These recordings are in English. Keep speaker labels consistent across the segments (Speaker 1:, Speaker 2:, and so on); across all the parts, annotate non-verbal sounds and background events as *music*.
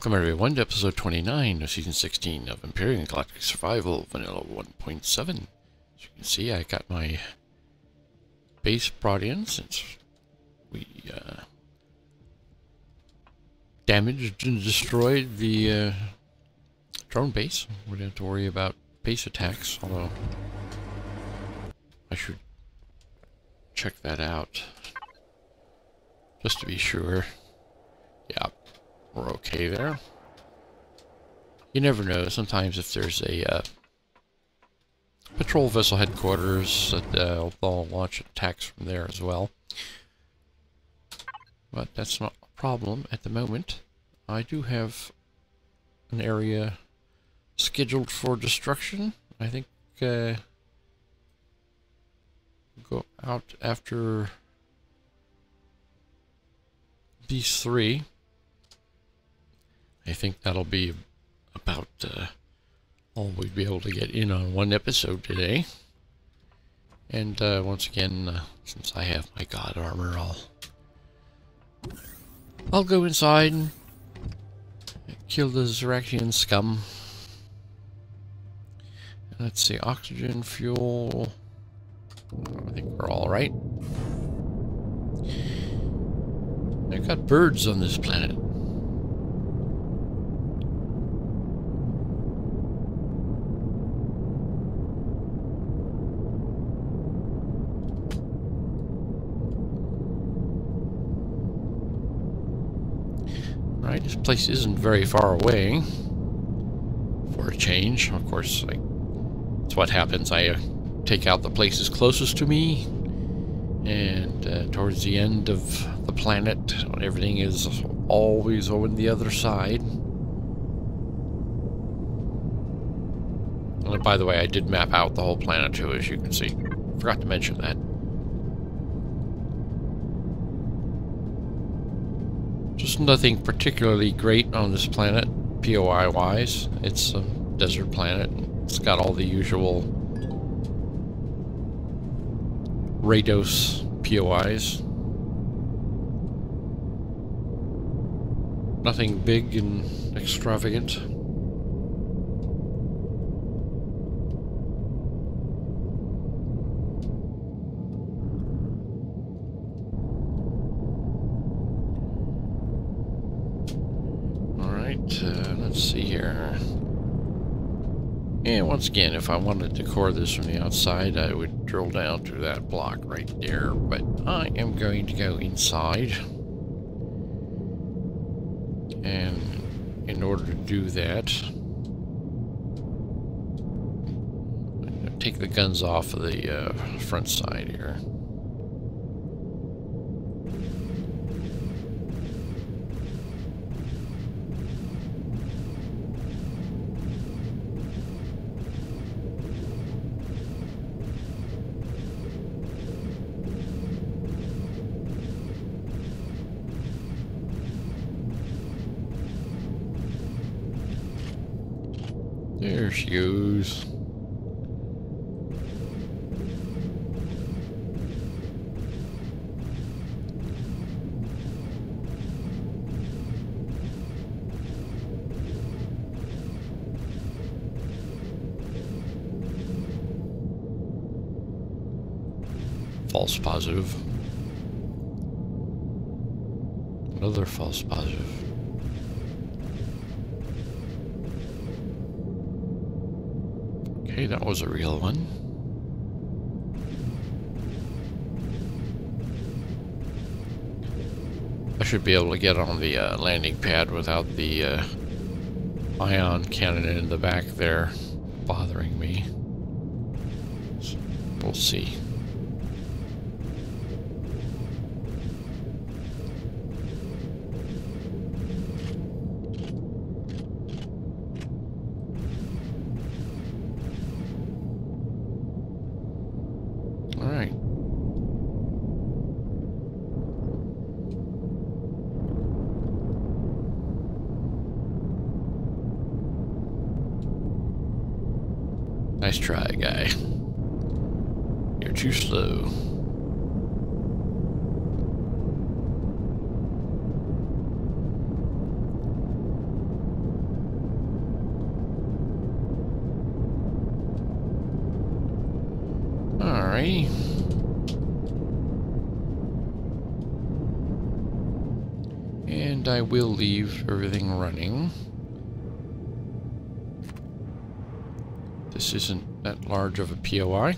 Speaker 1: Welcome everyone to episode 29 of season 16 of Empyrion Galactic Survival Vanilla 1.7. As you can see, I got my base brought in since we uh, damaged and destroyed the uh, drone base. We don't have to worry about base attacks, although I should check that out just to be sure. Yeah, we're okay there. You never know. Sometimes if there's a uh, patrol vessel headquarters, that uh, they'll launch attacks from there as well. But that's not a problem at the moment. I do have an area scheduled for destruction. I think uh, go out after these three. I think that'll be about uh, all we'd be able to get in on one episode today. And uh, once again, uh, since I have my god armor, I'll I'll go inside and kill the Zeraxian scum. Let's see, oxygen, fuel. I think we're all right. I've got birds on this planet. Right, this place isn't very far away. For a change, of course, like, that's what happens. I uh, take out the places closest to me, and uh, towards the end of the planet, everything is always on the other side. And by the way, I did map out the whole planet too, as you can see. Forgot to mention that. Nothing particularly great on this planet, POI-wise. It's a desert planet. It's got all the usual Rados POIs. Nothing big and extravagant. Alright, uh, let's see here. And once again, if I wanted to core this from the outside, I would drill down to that block right there. But I am going to go inside. And in order to do that, take the guns off of the uh, front side here. Be able to get on the uh, landing pad without the uh, ion cannon in the back there bothering me. So we'll see. Nice try, guy. You're too slow. All right, And I will leave everything running. This isn't that large of a POI.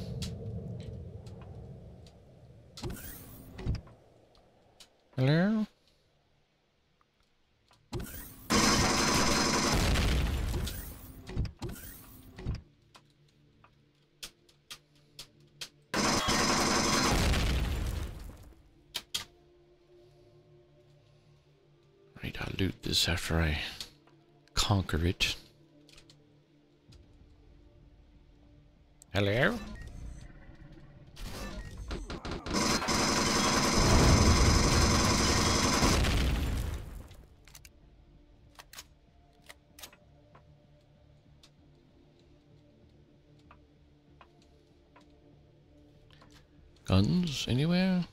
Speaker 1: Guns anywhere?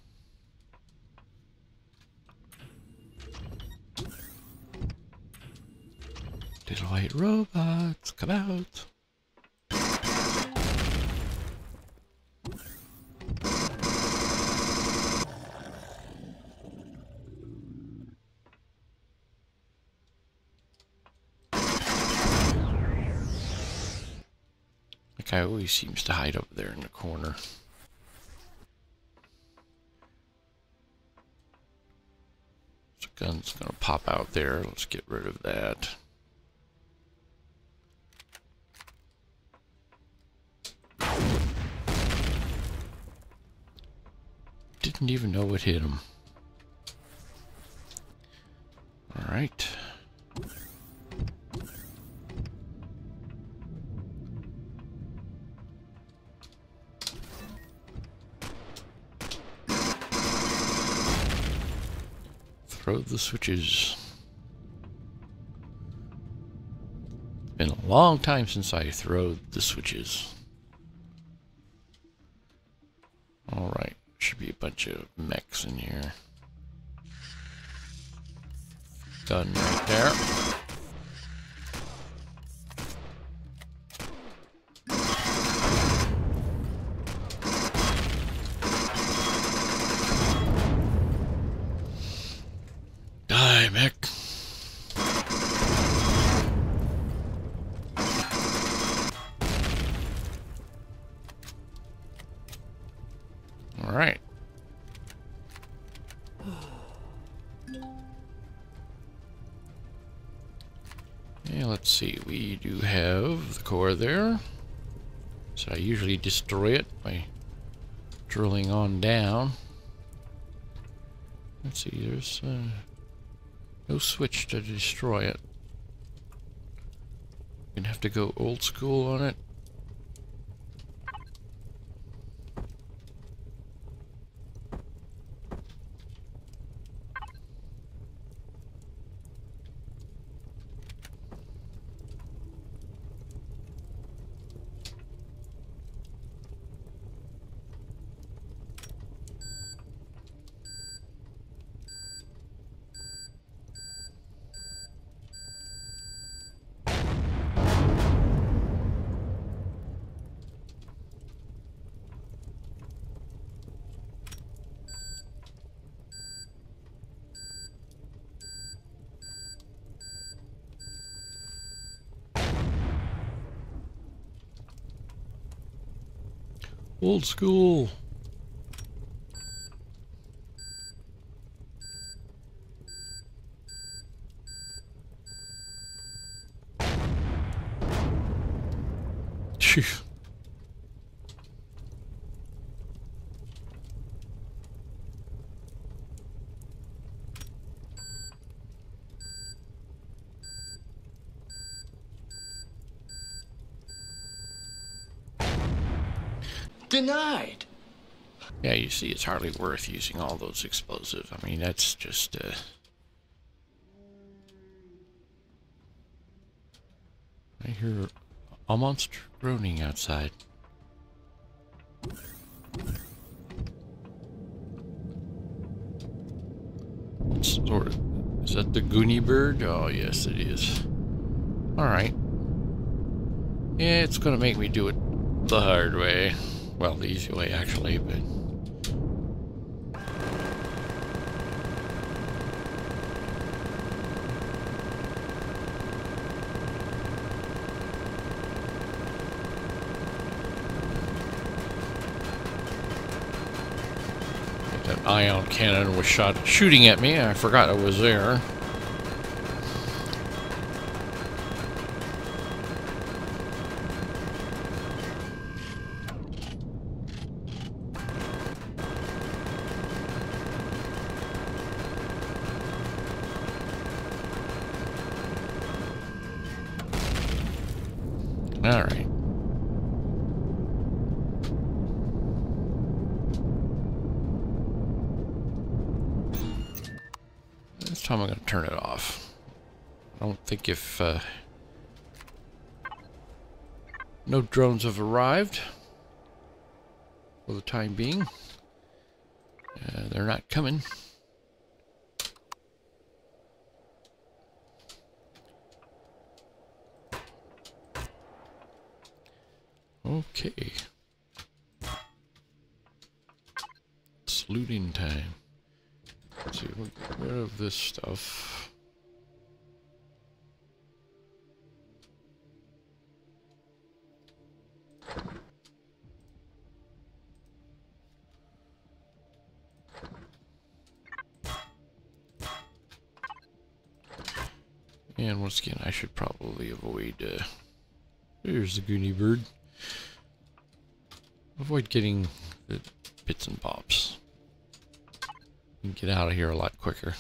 Speaker 1: Little white robots, come out. Always seems to hide up there in the corner. Gun's gonna pop out there. Let's get rid of that. Didn't even know what hit him. Alright. Throw the switches. Been a long time since I throw the switches. Alright, should be a bunch of mechs in here. Gun right there. There. So I usually destroy it by drilling on down. Let's see, there's uh, no switch to destroy it. Gonna have to go old school on it. Old school.
Speaker 2: Denied.
Speaker 1: Yeah, you see, it's hardly worth using all those explosives. I mean, that's just, uh... I hear a monster groaning outside. Sort of. Is that the Goonie bird? Oh, yes, it is. Alright. Yeah, it's gonna make me do it the hard way well, the easy way actually, but... That ion cannon was shot shooting at me. I forgot it was there. This time I'm going to turn it off. I don't think if uh, no drones have arrived for the time being. Uh, they're not coming. Okay. It's looting time. Let's see, we'll get rid of this stuff. And once again, I should probably avoid, uh, there's the Goonie Bird. Avoid getting the bits and bobs. Can get out of here a lot quicker.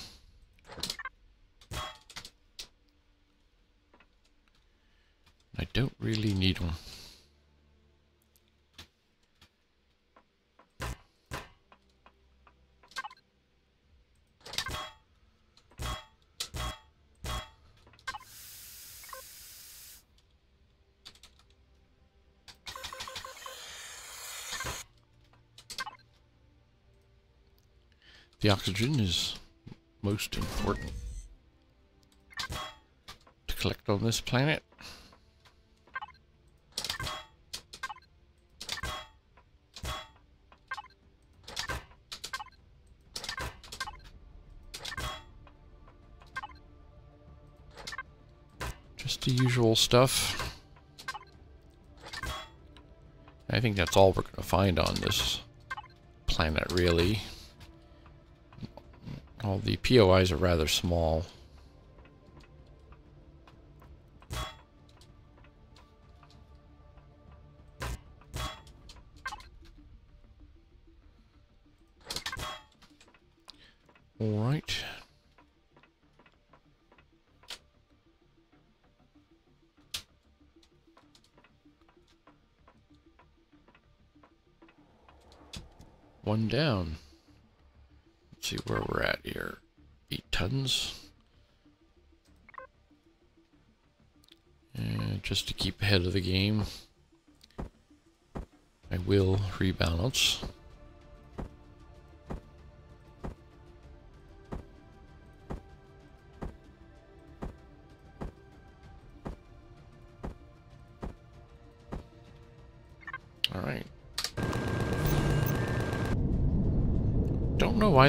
Speaker 1: I don't really need one. Oxygen is most important to collect on this planet. Just the usual stuff. I think that's all we're going to find on this planet, really. All the POIs are rather small. All right. One down. See where we're at here. Eight tons. And just to keep ahead of the game, I will rebalance.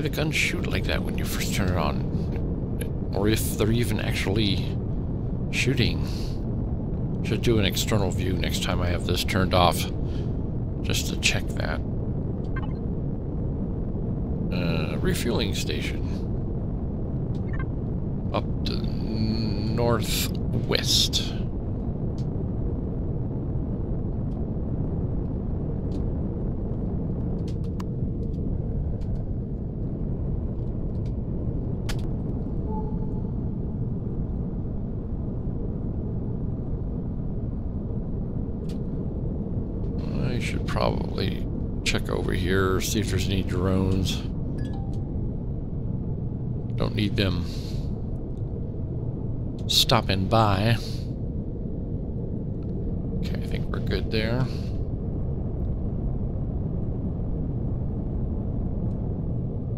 Speaker 1: Why the guns shoot like that when you first turn it on. Or if they're even actually shooting. Should do an external view next time I have this turned off. Just to check that. Uh, refueling station. Up to northwest. I should probably check over here, see if there's any drones. Don't need them stopping by. Okay, I think we're good there.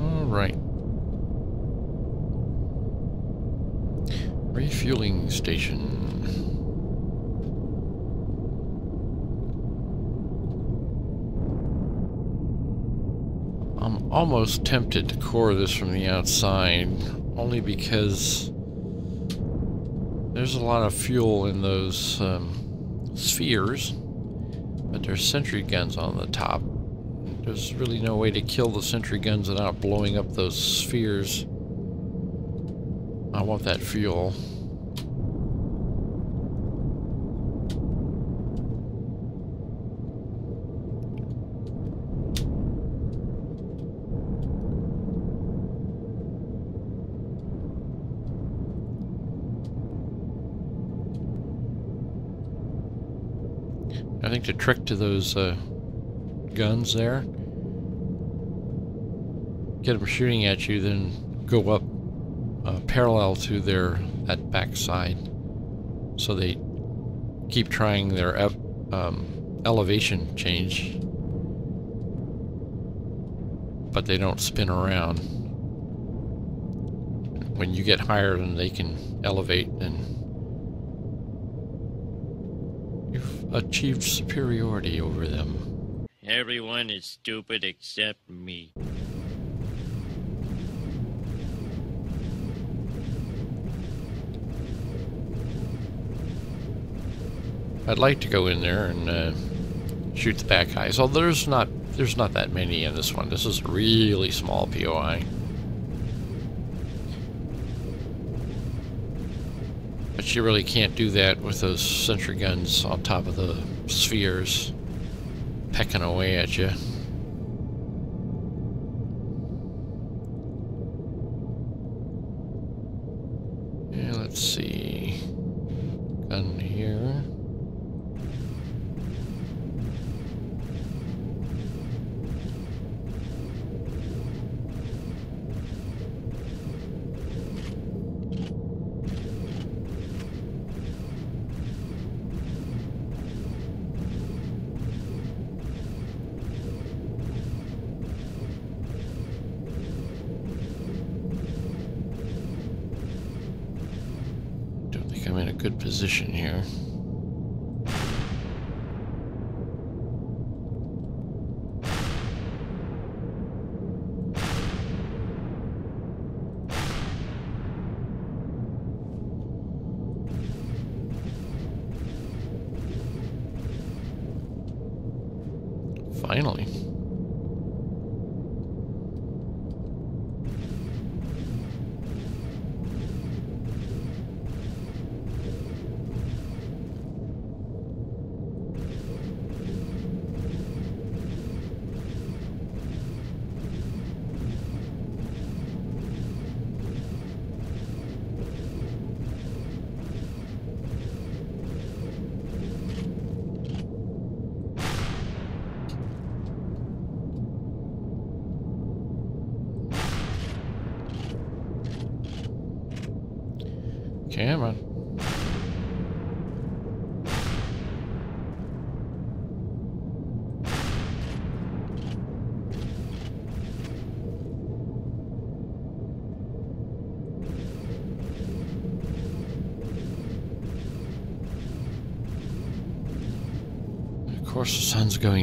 Speaker 1: All right. Refueling station. I'm almost tempted to core this from the outside, only because there's a lot of fuel in those um, spheres, but there's sentry guns on the top. There's really no way to kill the sentry guns without blowing up those spheres. I want that fuel. I think the trick to those uh, guns there, get them shooting at you, then go up uh, parallel to their that backside, so they keep trying their um, elevation change, but they don't spin around. When you get higher than they can elevate, and achieved superiority over them.
Speaker 3: Everyone is stupid except me.
Speaker 1: I'd like to go in there and uh, shoot the bad guys. Although there's not there's not that many in this one. This is a really small POI. But you really can't do that with those sentry guns on top of the spheres pecking away at you. Good position here.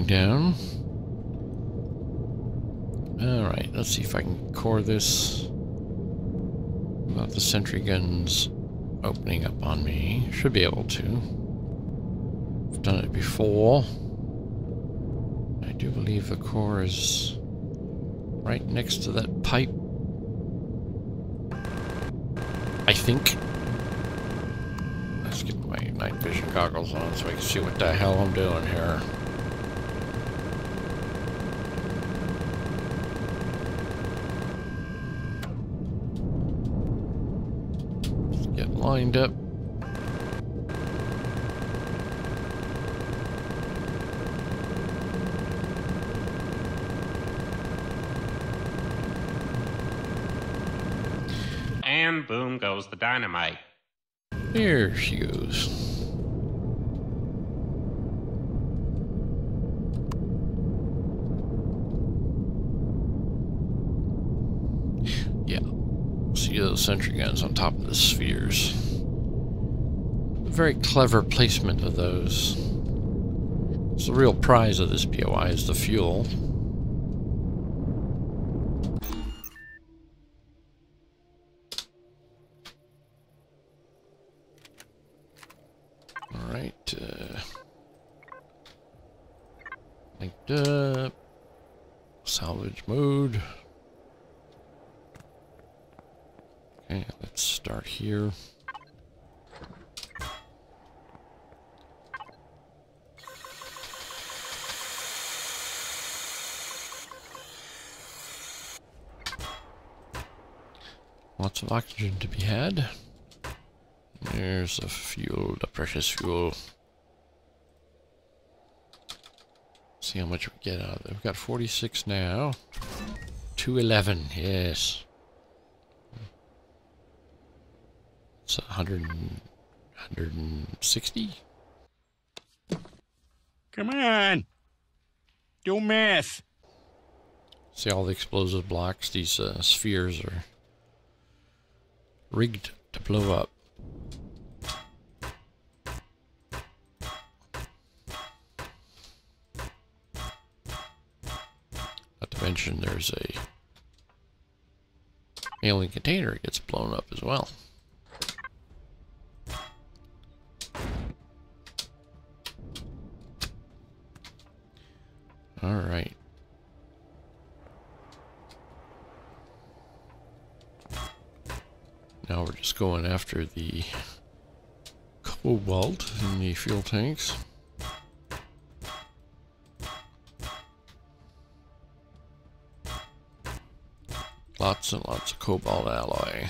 Speaker 1: Down. Alright, let's see if I can core this without the sentry guns opening up on me. Should be able to. I've done it before. I do believe the core is right next to that pipe. I think. Let's get my night vision goggles on so I can see what the hell I'm doing here. Let's get lined up.
Speaker 4: And boom goes the dynamite.
Speaker 1: Here she goes. Yeah. See those sentry guns on top of the spheres. Very clever placement of those. It's the real prize of this POI is the fuel. Alright, uh... Salvage mode. Okay, let's start here. Lots of oxygen to be had. There's the fuel, the precious fuel. See how much we get out of it. We've got 46 now. 211, yes. It's 100, 160?
Speaker 5: Come on. Do math.
Speaker 1: See all the explosive blocks? These uh, spheres are rigged to blow up. Not to mention there's a alien container that gets blown up as well. All right. Now we're just going after the cobalt in the fuel tanks. Lots and lots of cobalt alloy.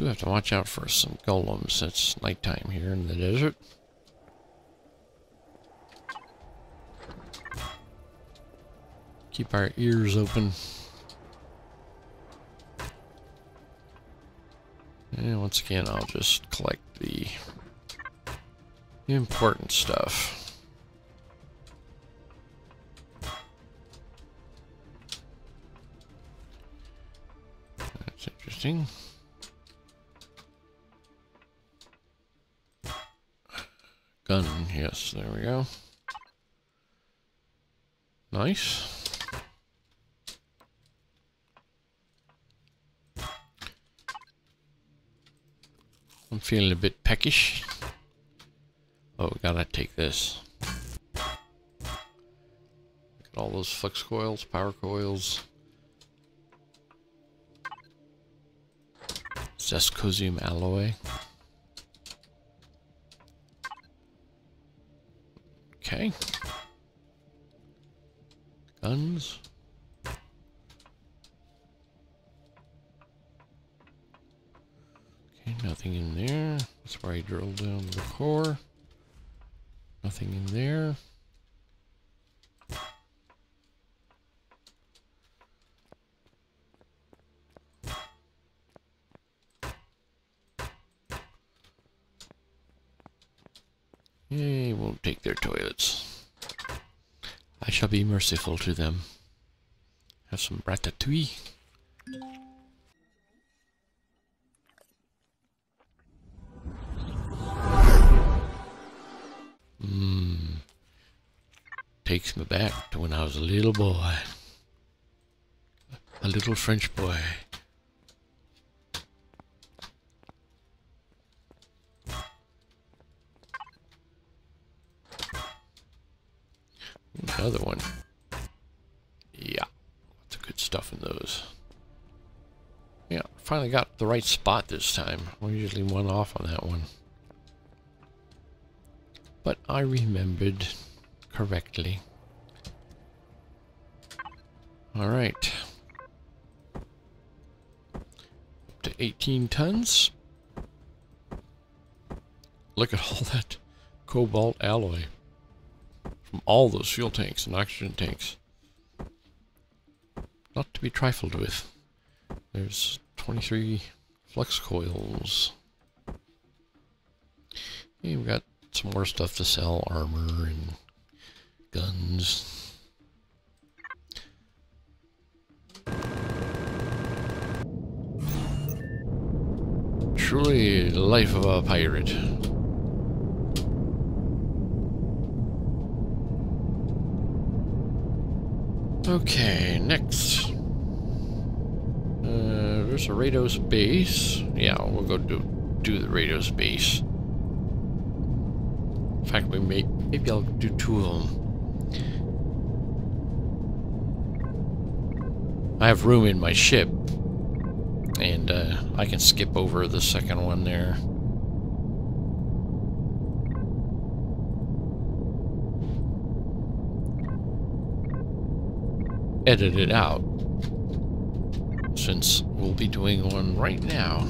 Speaker 1: Do have to watch out for some golems. It's nighttime here in the desert. Keep our ears open. And once again, I'll just collect the important stuff. That's interesting. Gun, yes, there we go. Nice. I'm feeling a bit peckish. Oh, gotta take this. Look at all those flux coils, power coils. Zascosium alloy. Okay. Guns. Okay, nothing in there. That's where I drilled down the core. Nothing in there. Yay, won't take their toilets. I shall be merciful to them. Have some ratatouille. Mmm. Takes me back to when I was a little boy. A little French boy. Finally got the right spot this time. I'm usually one off on that one. But I remembered correctly. Alright. Up to 18 tons. Look at all *laughs* that cobalt alloy from all those fuel tanks and oxygen tanks. Not to be trifled with. There's 23 flux coils. Hey, we've got some more stuff to sell, armor and guns. Truly the life of a pirate. Okay, next. Uh, there's a Rados base. Yeah, we'll go do do the Rados base. In fact, we may maybe I'll do two of them. I have room in my ship, and uh, I can skip over the second one there. Edit it out, since we'll be doing one right now.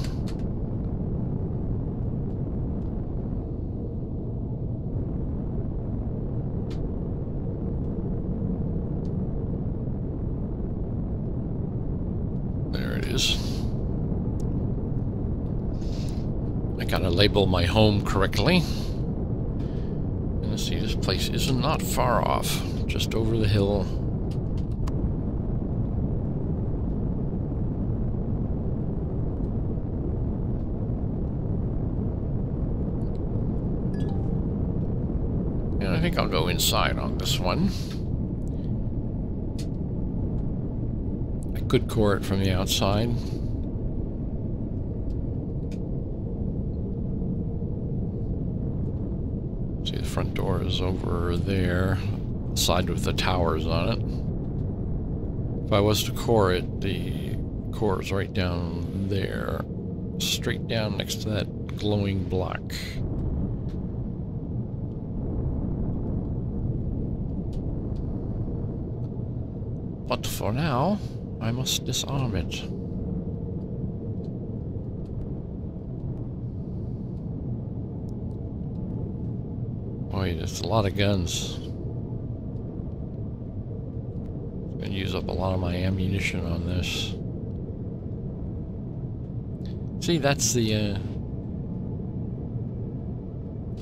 Speaker 1: There it is. I gotta label my home correctly. And see, this place is not far off, just over the hill. And I think I'll go inside on this one. I could core it from the outside. See, the front door is over there, side with the towers on it. If I was to core it, the core is right down there, straight down next to that glowing block. But for now, I must disarm it. Boy, that's a lot of guns. Gonna use up a lot of my ammunition on this. See, that's the uh,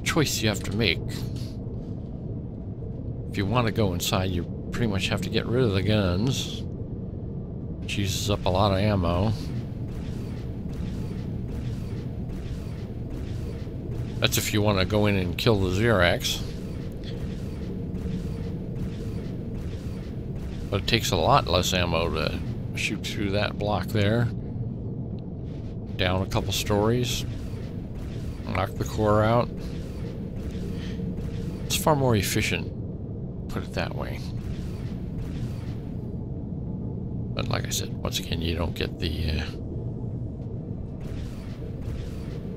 Speaker 1: choice you have to make. If you want to go inside, you pretty much have to get rid of the guns. Which uses up a lot of ammo. That's if you want to go in and kill the Zirax. But it takes a lot less ammo to shoot through that block there. Down a couple stories. Knock the core out. It's far more efficient, put it that way. But like I said, once again, you don't get the uh,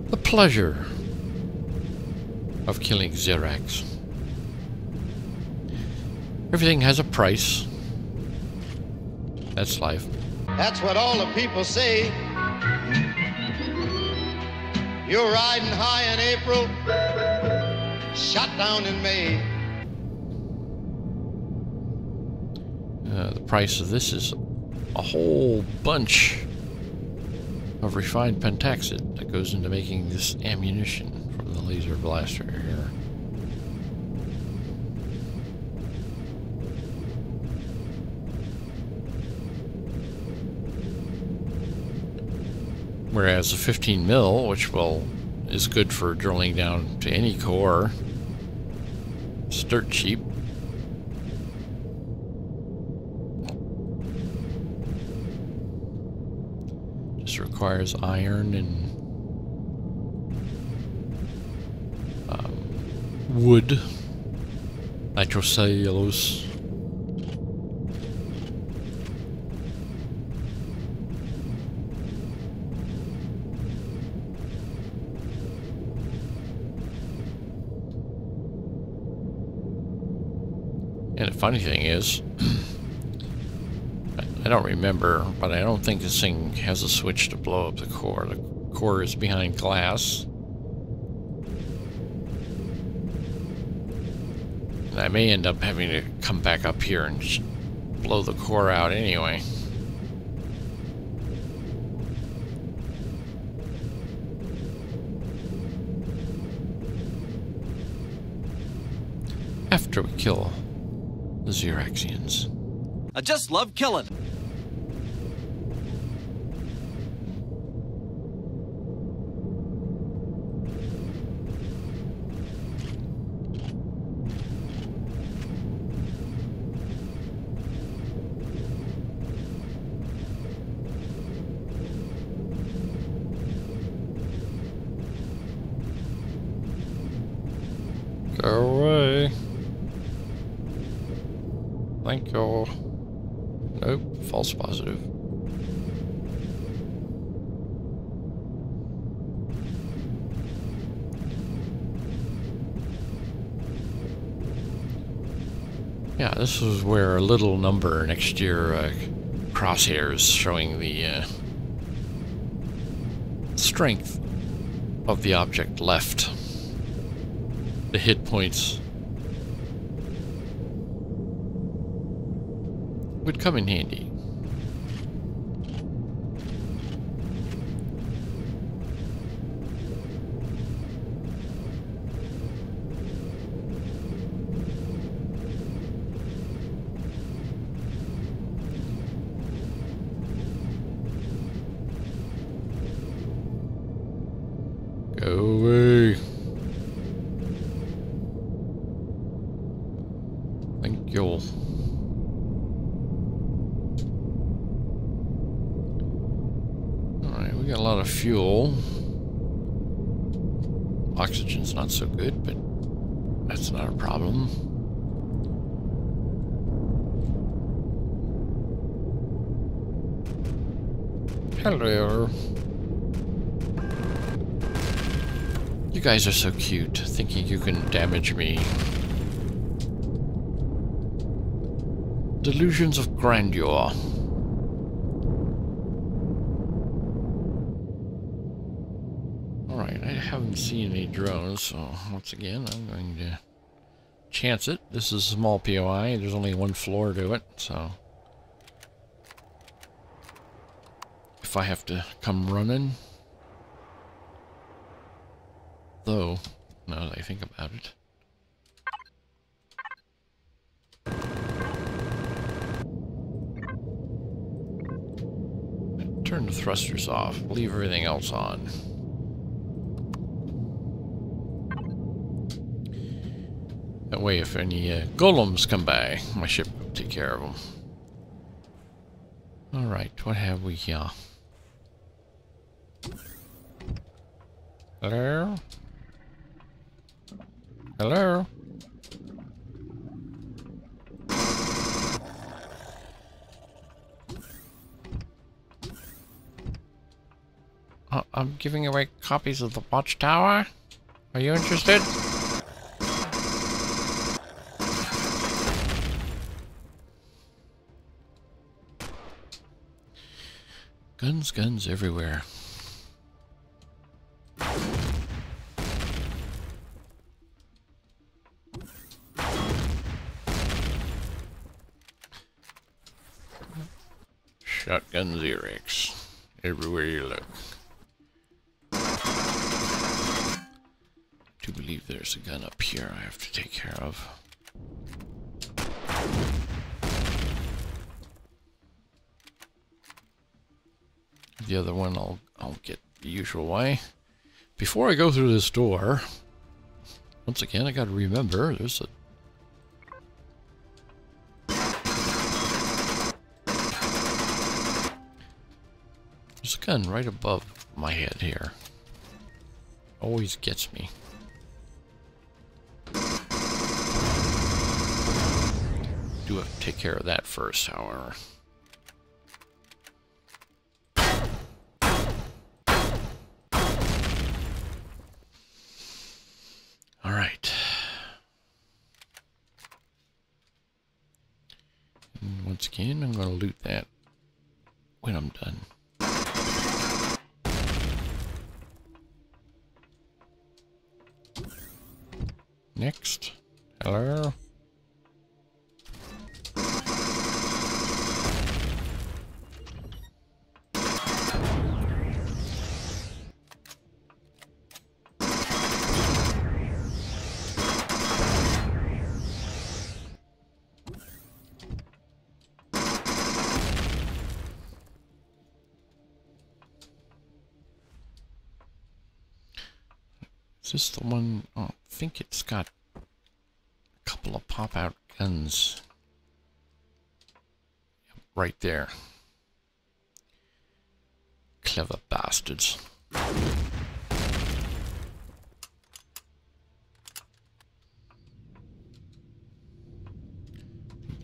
Speaker 1: the pleasure of killing Zirax. Everything has a price. That's life.
Speaker 2: That's what all the people say. You're riding high in April, shot down in May.
Speaker 1: Uh, the price of this is a whole bunch of refined pentaxid that goes into making this ammunition from the laser blaster here. Whereas the 15 mil, which will is good for drilling down to any core, it's dirt cheap. Requires iron and um, wood, nitrocellulose. And the funny thing is, don't remember, but I don't think this thing has a switch to blow up the core. The core is behind glass. And I may end up having to come back up here and blow the core out anyway. After we kill the Ziraxians.
Speaker 6: I just love killing.
Speaker 1: Thank you. Nope, false positive. Yeah, this is where a little number next your uh, crosshairs showing the uh, strength of the object left. The hit points come in handy. So good, but that's not a problem. Hello. You guys are so cute, thinking you can damage me. Delusions of grandeur. Alright, I haven't seen any drones, so once again, I'm going to chance it. This is a small POI, there's only one floor to it, so... If I have to come running... Though, now that I think about it... Turn the thrusters off, leave everything else on. That way, if any uh, golems come by, my ship will take care of them. Alright, what have we here? Hello? Hello? Uh, I'm giving away copies of the Watchtower. Are you interested? Guns, guns everywhere. Shotgun Zirax. Everywhere you look. do believe there's a gun up here I have to take care of. The other one I'll I'll get the usual way. Before I go through this door, once again I gotta remember there's a There's a gun right above my head here. Always gets me. Do have to take care of that first, however. Again, I'm going to loot that when I'm done. Next. Hello. Just this the one? Oh, I think it's got a couple of pop-out guns. Right there. Clever bastards. The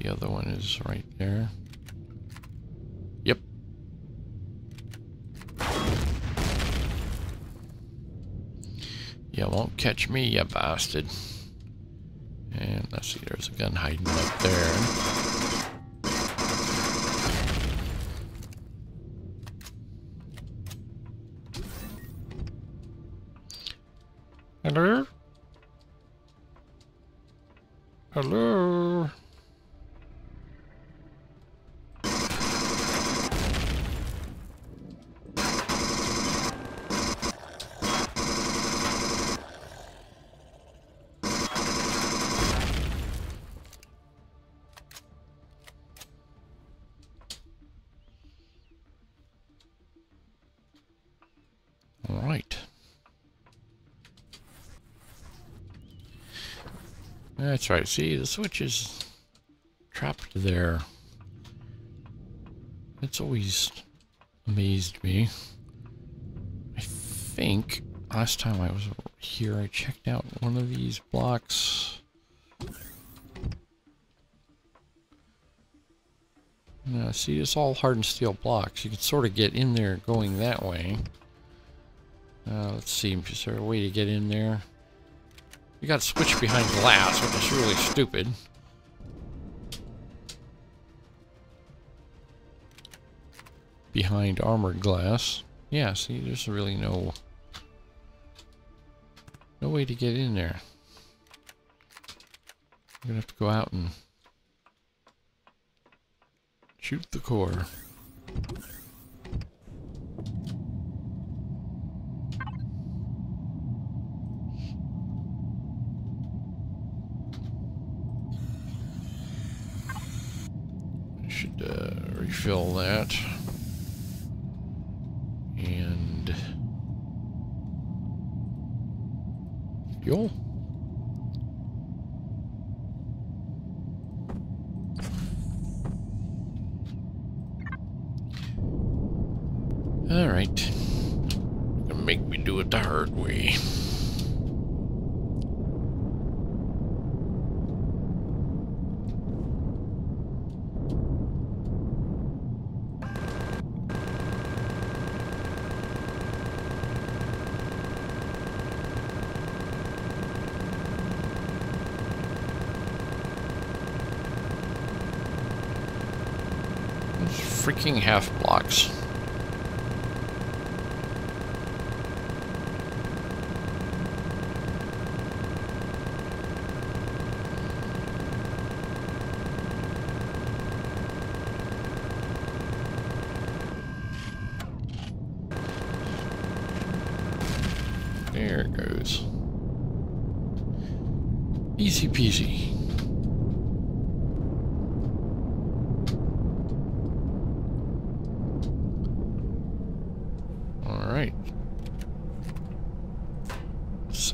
Speaker 1: other one is right there. You won't catch me, you bastard. And let's see, there's a gun hiding up there. Right. See, the switch is trapped there. It's always amazed me. I think last time I was here, I checked out one of these blocks. Now, see, it's all hardened steel blocks. You can sort of get in there going that way. Uh, let's see, is there a way to get in there? You got to switch behind glass, which is really stupid. Behind armored glass. Yeah, see, there's really no... No way to get in there. I'm gonna have to go out and... Shoot the core. should refill that. And fuel. All right. Gonna make me do it the hard way. Freaking half blocks. There it goes. Easy peasy. Alright.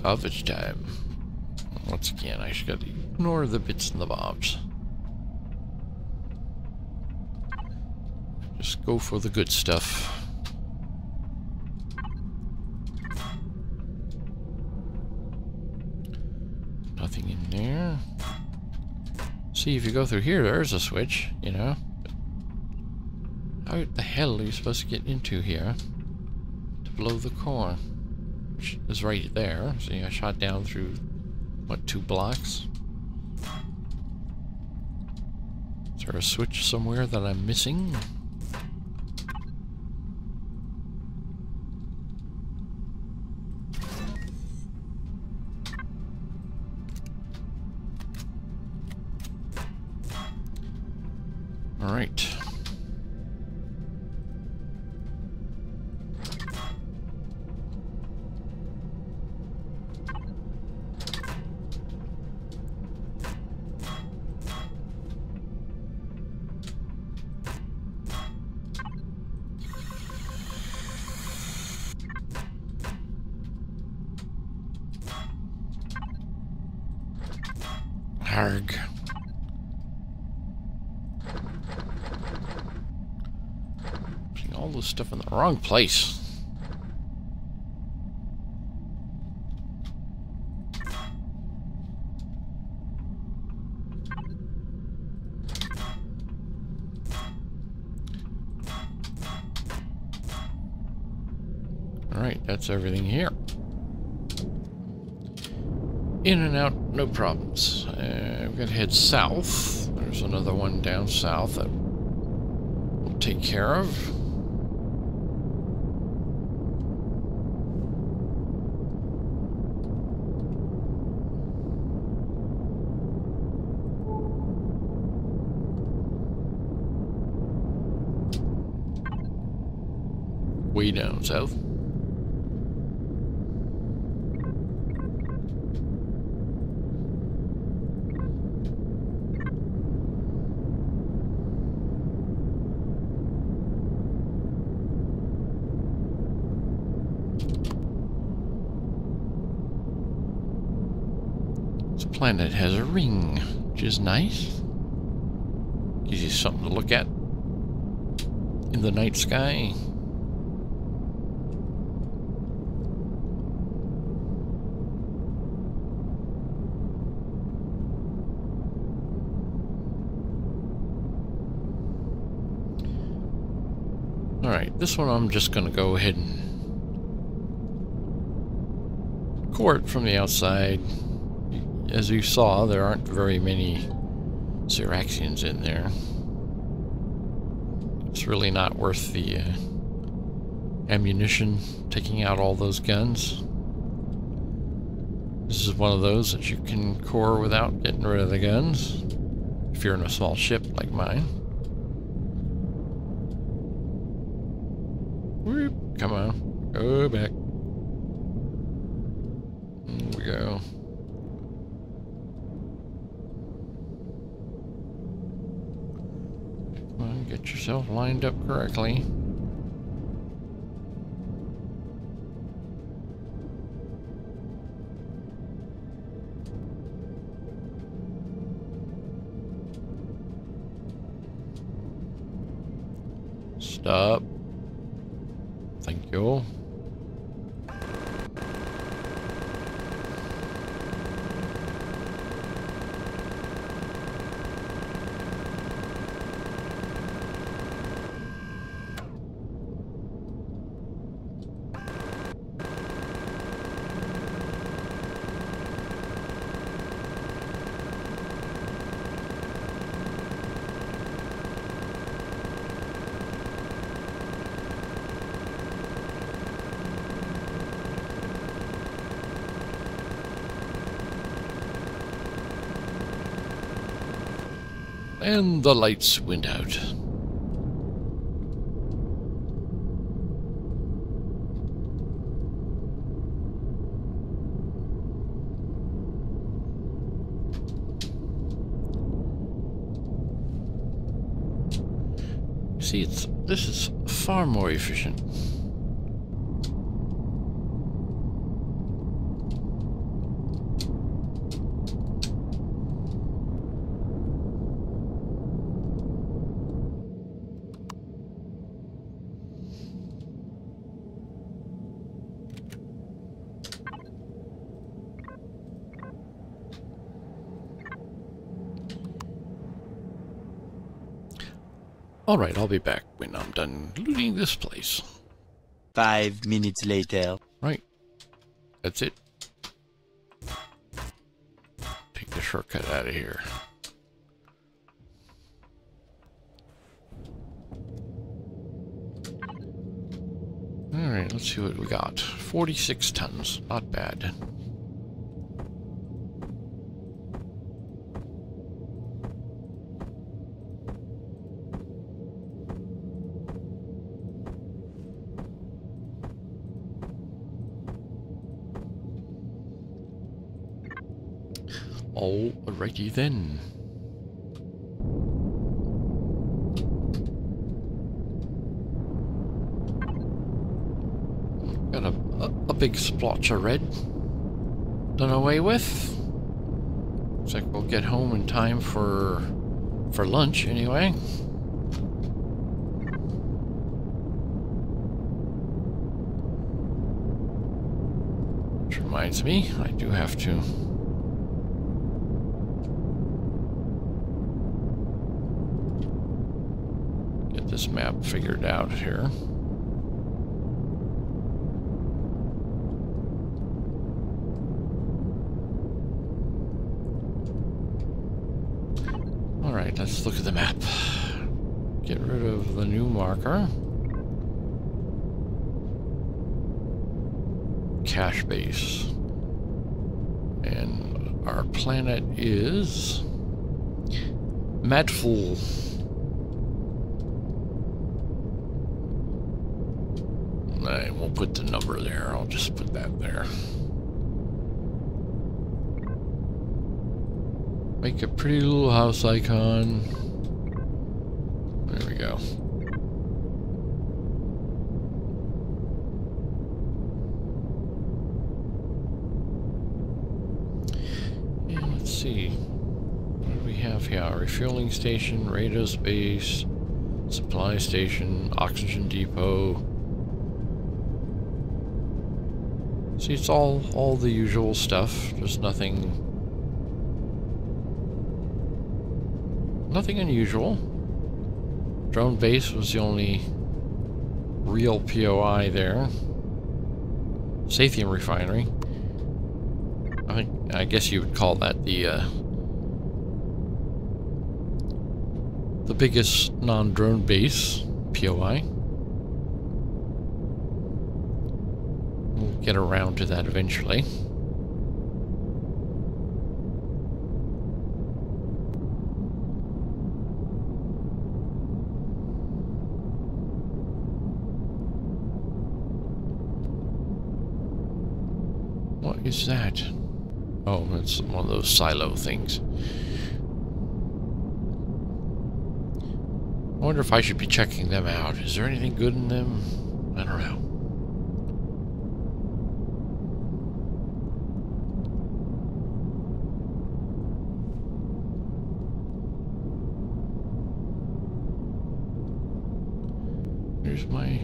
Speaker 1: Salvage time. Once again, I just gotta ignore the bits and the bobs. Just go for the good stuff. Nothing in there. See, if you go through here, there's a switch, you know? How the hell are you supposed to get into here? To blow the core? Which is right there. See, I shot down through, what, two blocks? Is there a switch somewhere that I'm missing? All right. stuff in the wrong place. Alright, that's everything here. In and out, no problems. Uh, we're gonna head south. There's another one down south that we'll take care of. Way. This planet has a ring, which is nice. Gives you something to look at in the night sky. Alright, this one I'm just going to go ahead and court from the outside. As you saw, there aren't very many Ziraxians in there. It's really not worth the uh, ammunition taking out all those guns. This is one of those that you can core without getting rid of the guns, if you're in a small ship like mine. Whoop, come on, go back. There we go. Come on, get yourself lined up correctly. Stop. And the lights went out. See, it's this is far more efficient. Alright, I'll be back when I'm done looting this place.
Speaker 7: Five minutes later.
Speaker 1: Right. That's it. Take the shortcut out of here. Alright, let's see what we got. 46 tons. Not bad. Alrighty then. Got a, a, a big splotch of red done away with. Looks like we'll get home in time for for lunch anyway. Which reminds me, I do have to this map figured out here. Alright, let's look at the map. Get rid of the new marker. Cache base. And our planet is... Madful. Just put that there. Make a pretty little house icon. There we go. And let's see. What do we have here? Refueling station, radio space, supply station, oxygen depot. See, it's all all the usual stuff. There's nothing nothing unusual. Drone base was the only real POI there. Sathium refinery. I I guess you would call that the uh, the biggest non-drone base POI. We'll get around to that eventually. What is that? Oh, it's one of those silo things. I wonder if I should be checking them out. Is there anything good in them? I don't know. Here's my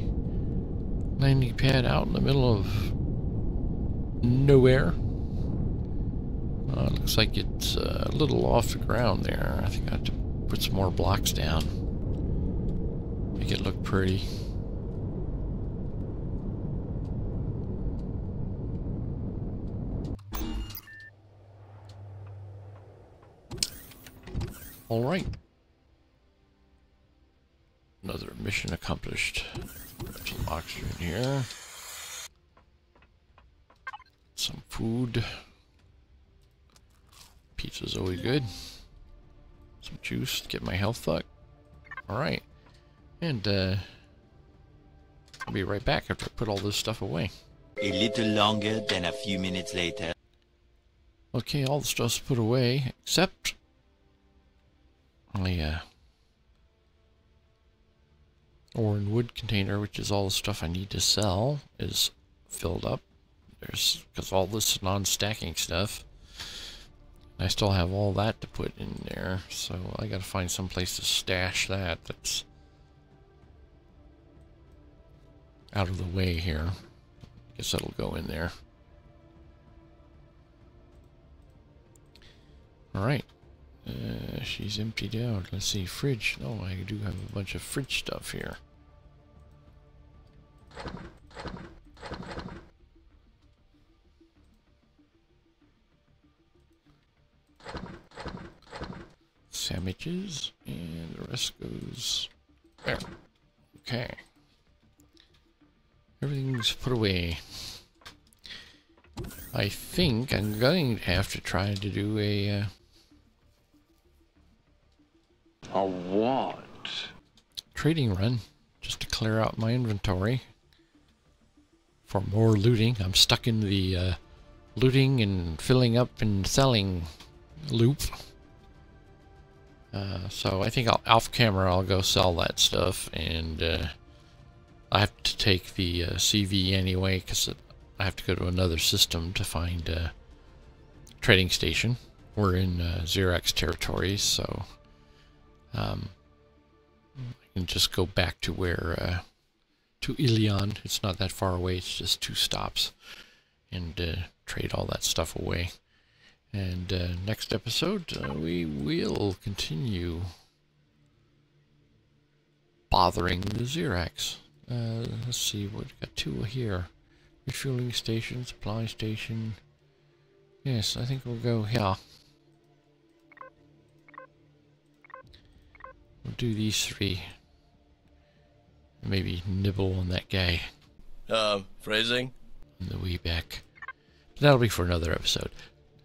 Speaker 1: landing pad out in the middle of nowhere. Uh, looks like it's uh, a little off the ground there. I think I have to put some more blocks down. Make it look pretty. All right. Mission accomplished. Some oxygen here. Some food. Pizza's always good. Some juice to get my health up. Alright. And, uh... I'll be right back after I put all this stuff away.
Speaker 7: A little longer than a few minutes later.
Speaker 1: Okay, all the stuff's put away, except... My, uh... Ore and wood container, which is all the stuff I need to sell, is filled up. There's because all this non-stacking stuff. I still have all that to put in there, so I gotta find some place to stash that that's out of the way here. Guess that'll go in there. Alright. Uh, she's emptied out. Let's see, fridge. Oh, I do have a bunch of fridge stuff here. Sandwiches, and the rest goes there. Okay. Everything's put away. I think I'm going to have to try to do a... Uh, trading run just to clear out my inventory for more looting. I'm stuck in the uh, looting and filling up and selling loop. Uh, so I think I'll, off camera I'll go sell that stuff and uh, I have to take the uh, CV anyway because I have to go to another system to find a trading station. We're in uh, Zirax territories so um, Can just go back to where, uh, to Ilion. It's not that far away. It's just two stops. And uh, trade all that stuff away. And uh, next episode, uh, we will continue bothering the Zirax. Uh, let's see, what we've got two here. Refueling station, supply station. Yes, I think we'll go here. We'll do these three. Maybe nibble on that guy
Speaker 8: Uh, phrasing?
Speaker 1: on the way back. But that'll be for another episode.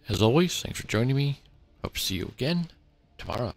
Speaker 1: As always, thanks for joining me. Hope to see you again tomorrow.